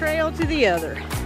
trail to the other.